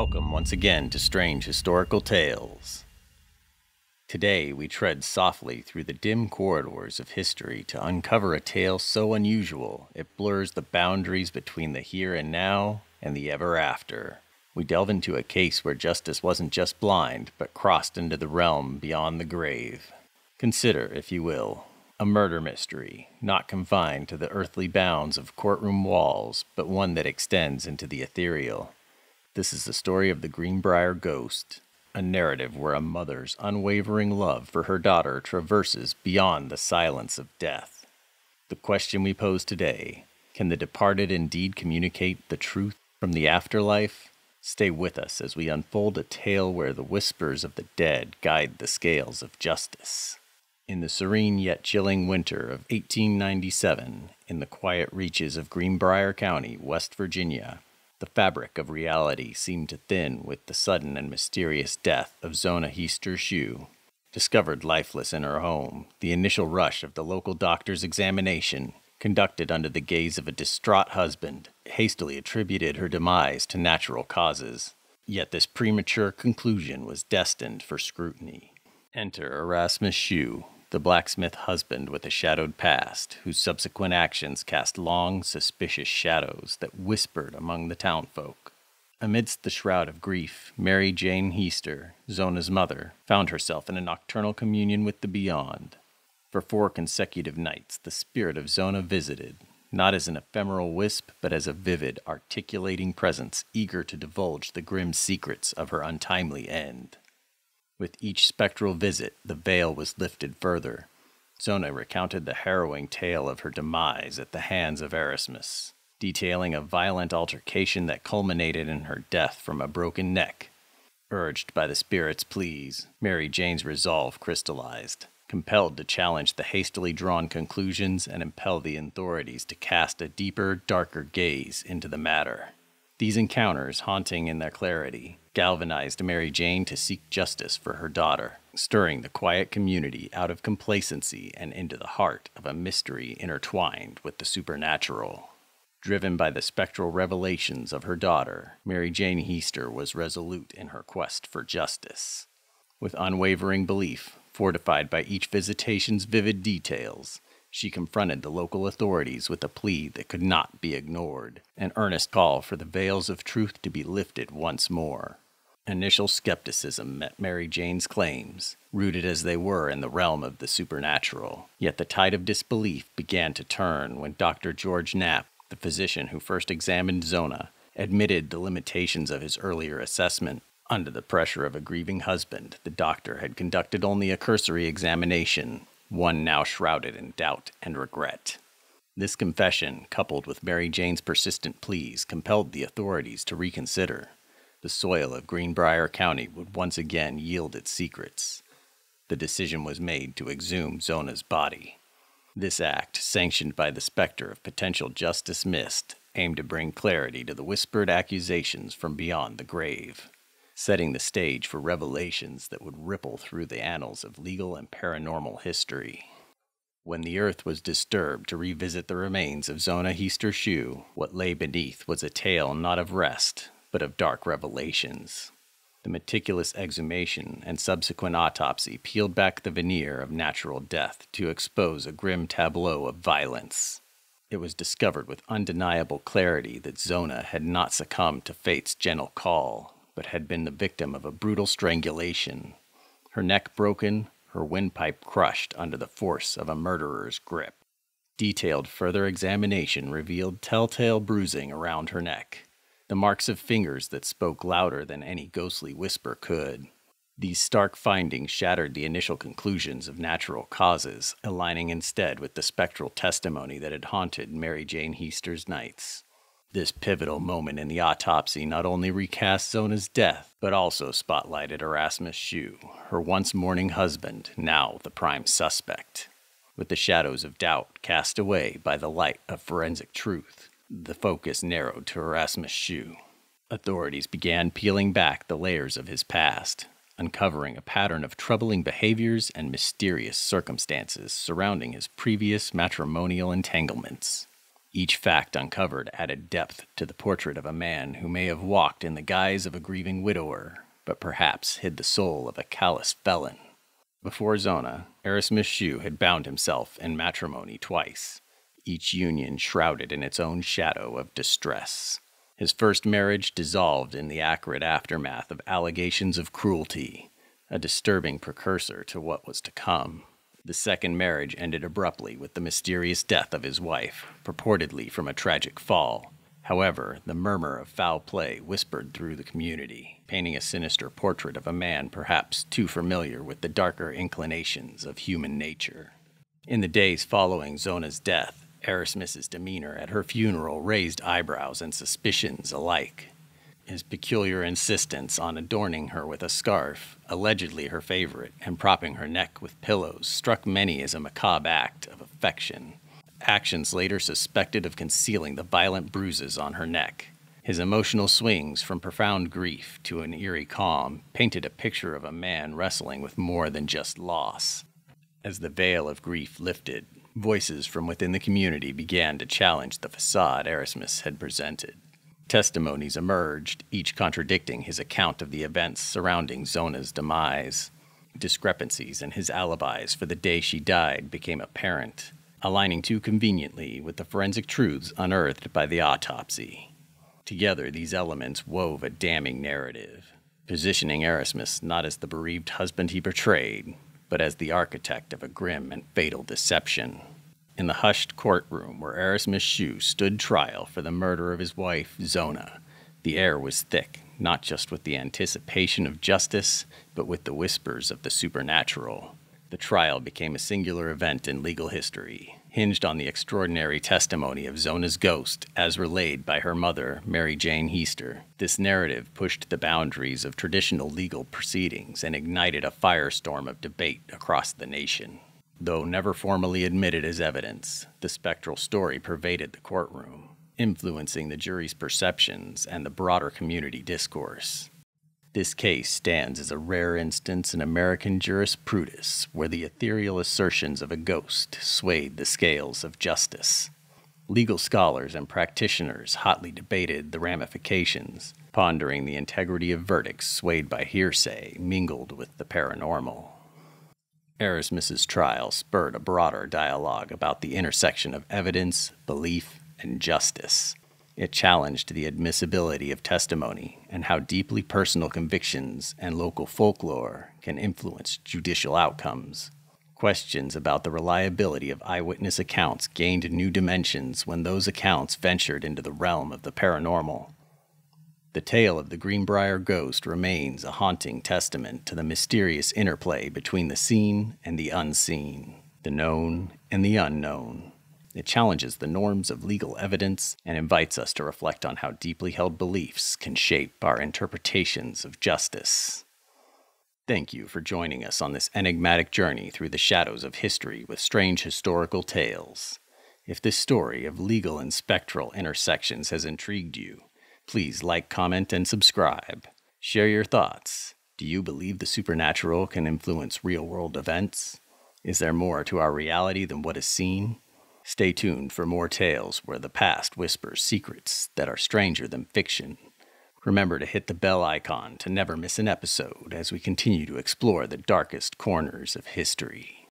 Welcome once again to Strange Historical Tales. Today we tread softly through the dim corridors of history to uncover a tale so unusual it blurs the boundaries between the here and now and the ever after. We delve into a case where justice wasn't just blind, but crossed into the realm beyond the grave. Consider, if you will, a murder mystery, not confined to the earthly bounds of courtroom walls, but one that extends into the ethereal. This is the story of the Greenbrier Ghost, a narrative where a mother's unwavering love for her daughter traverses beyond the silence of death. The question we pose today can the departed indeed communicate the truth from the afterlife? Stay with us as we unfold a tale where the whispers of the dead guide the scales of justice. In the serene yet chilling winter of 1897, in the quiet reaches of Greenbrier County, West Virginia, the fabric of reality seemed to thin with the sudden and mysterious death of Zona Heaster Shue. Discovered lifeless in her home, the initial rush of the local doctor's examination, conducted under the gaze of a distraught husband, hastily attributed her demise to natural causes. Yet this premature conclusion was destined for scrutiny. Enter Erasmus Shue, the blacksmith husband with a shadowed past, whose subsequent actions cast long, suspicious shadows that whispered among the townfolk. Amidst the shroud of grief, Mary Jane Heaster, Zona's mother, found herself in a nocturnal communion with the beyond. For four consecutive nights, the spirit of Zona visited, not as an ephemeral wisp, but as a vivid, articulating presence eager to divulge the grim secrets of her untimely end. With each spectral visit, the veil was lifted further. Zona recounted the harrowing tale of her demise at the hands of Erasmus, detailing a violent altercation that culminated in her death from a broken neck. Urged by the spirit's pleas, Mary Jane's resolve crystallized, compelled to challenge the hastily drawn conclusions and impel the authorities to cast a deeper, darker gaze into the matter. These encounters, haunting in their clarity, galvanized Mary Jane to seek justice for her daughter, stirring the quiet community out of complacency and into the heart of a mystery intertwined with the supernatural. Driven by the spectral revelations of her daughter, Mary Jane Heaster was resolute in her quest for justice. With unwavering belief, fortified by each visitation's vivid details, she confronted the local authorities with a plea that could not be ignored, an earnest call for the veils of truth to be lifted once more. Initial skepticism met Mary Jane's claims, rooted as they were in the realm of the supernatural. Yet the tide of disbelief began to turn when Dr. George Knapp, the physician who first examined Zona, admitted the limitations of his earlier assessment. Under the pressure of a grieving husband, the doctor had conducted only a cursory examination, one now shrouded in doubt and regret. This confession, coupled with Mary Jane's persistent pleas, compelled the authorities to reconsider. The soil of Greenbrier County would once again yield its secrets. The decision was made to exhume Zona's body. This act, sanctioned by the specter of potential justice missed, aimed to bring clarity to the whispered accusations from beyond the grave setting the stage for revelations that would ripple through the annals of legal and paranormal history. When the earth was disturbed to revisit the remains of Zona Heaster Shue, what lay beneath was a tale not of rest, but of dark revelations. The meticulous exhumation and subsequent autopsy peeled back the veneer of natural death to expose a grim tableau of violence. It was discovered with undeniable clarity that Zona had not succumbed to fate's gentle call, but had been the victim of a brutal strangulation. Her neck broken, her windpipe crushed under the force of a murderer's grip. Detailed further examination revealed telltale bruising around her neck, the marks of fingers that spoke louder than any ghostly whisper could. These stark findings shattered the initial conclusions of natural causes, aligning instead with the spectral testimony that had haunted Mary Jane Heaster's nights. This pivotal moment in the autopsy not only recast Zona's death, but also spotlighted Erasmus Shue, her once mourning husband, now the prime suspect. With the shadows of doubt cast away by the light of forensic truth, the focus narrowed to Erasmus Shue. Authorities began peeling back the layers of his past, uncovering a pattern of troubling behaviors and mysterious circumstances surrounding his previous matrimonial entanglements. Each fact uncovered added depth to the portrait of a man who may have walked in the guise of a grieving widower, but perhaps hid the soul of a callous felon. Before Zona, Erasmus Shue had bound himself in matrimony twice, each union shrouded in its own shadow of distress. His first marriage dissolved in the acrid aftermath of allegations of cruelty, a disturbing precursor to what was to come. The second marriage ended abruptly with the mysterious death of his wife, purportedly from a tragic fall. However, the murmur of foul play whispered through the community, painting a sinister portrait of a man perhaps too familiar with the darker inclinations of human nature. In the days following Zona's death, Erasmus's demeanor at her funeral raised eyebrows and suspicions alike his peculiar insistence on adorning her with a scarf, allegedly her favorite, and propping her neck with pillows, struck many as a macabre act of affection. Actions later suspected of concealing the violent bruises on her neck. His emotional swings from profound grief to an eerie calm painted a picture of a man wrestling with more than just loss. As the veil of grief lifted, voices from within the community began to challenge the facade Erasmus had presented. Testimonies emerged, each contradicting his account of the events surrounding Zona's demise. Discrepancies in his alibis for the day she died became apparent, aligning too conveniently with the forensic truths unearthed by the autopsy. Together, these elements wove a damning narrative, positioning Erasmus not as the bereaved husband he portrayed, but as the architect of a grim and fatal deception in the hushed courtroom where Erasmus Shue stood trial for the murder of his wife, Zona. The air was thick, not just with the anticipation of justice, but with the whispers of the supernatural. The trial became a singular event in legal history, hinged on the extraordinary testimony of Zona's ghost as relayed by her mother, Mary Jane Heaster. This narrative pushed the boundaries of traditional legal proceedings and ignited a firestorm of debate across the nation. Though never formally admitted as evidence, the spectral story pervaded the courtroom, influencing the jury's perceptions and the broader community discourse. This case stands as a rare instance in American jurisprudence where the ethereal assertions of a ghost swayed the scales of justice. Legal scholars and practitioners hotly debated the ramifications, pondering the integrity of verdicts swayed by hearsay mingled with the paranormal. Erasmus's trial spurred a broader dialogue about the intersection of evidence, belief, and justice. It challenged the admissibility of testimony and how deeply personal convictions and local folklore can influence judicial outcomes. Questions about the reliability of eyewitness accounts gained new dimensions when those accounts ventured into the realm of the paranormal. The tale of the Greenbrier ghost remains a haunting testament to the mysterious interplay between the seen and the unseen, the known and the unknown. It challenges the norms of legal evidence and invites us to reflect on how deeply held beliefs can shape our interpretations of justice. Thank you for joining us on this enigmatic journey through the shadows of history with strange historical tales. If this story of legal and spectral intersections has intrigued you, Please like, comment, and subscribe. Share your thoughts. Do you believe the supernatural can influence real world events? Is there more to our reality than what is seen? Stay tuned for more tales where the past whispers secrets that are stranger than fiction. Remember to hit the bell icon to never miss an episode as we continue to explore the darkest corners of history.